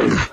alive!